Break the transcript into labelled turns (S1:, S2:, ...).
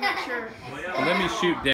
S1: Not sure.
S2: Let me shoot down.